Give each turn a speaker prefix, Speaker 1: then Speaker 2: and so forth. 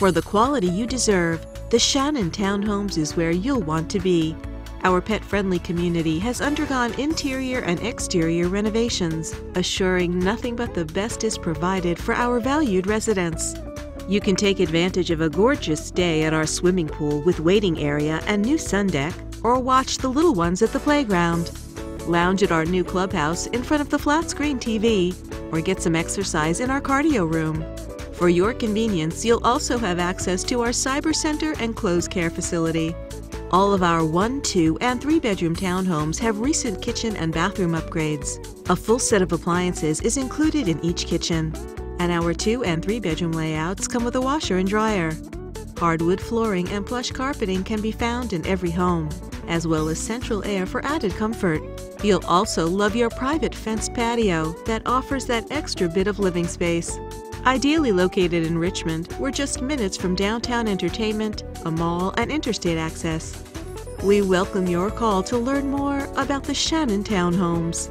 Speaker 1: For the quality you deserve, the Shannon Townhomes is where you'll want to be. Our pet friendly community has undergone interior and exterior renovations, assuring nothing but the best is provided for our valued residents. You can take advantage of a gorgeous day at our swimming pool with wading area and new sun deck, or watch the little ones at the playground. Lounge at our new clubhouse in front of the flat screen TV, or get some exercise in our cardio room. For your convenience, you'll also have access to our cyber center and clothes care facility. All of our one, two, and three bedroom townhomes have recent kitchen and bathroom upgrades. A full set of appliances is included in each kitchen, and our two and three bedroom layouts come with a washer and dryer. Hardwood flooring and plush carpeting can be found in every home, as well as central air for added comfort. You'll also love your private fenced patio that offers that extra bit of living space. Ideally located in Richmond, we're just minutes from downtown entertainment, a mall, and interstate access. We welcome your call to learn more about the Shannon Townhomes.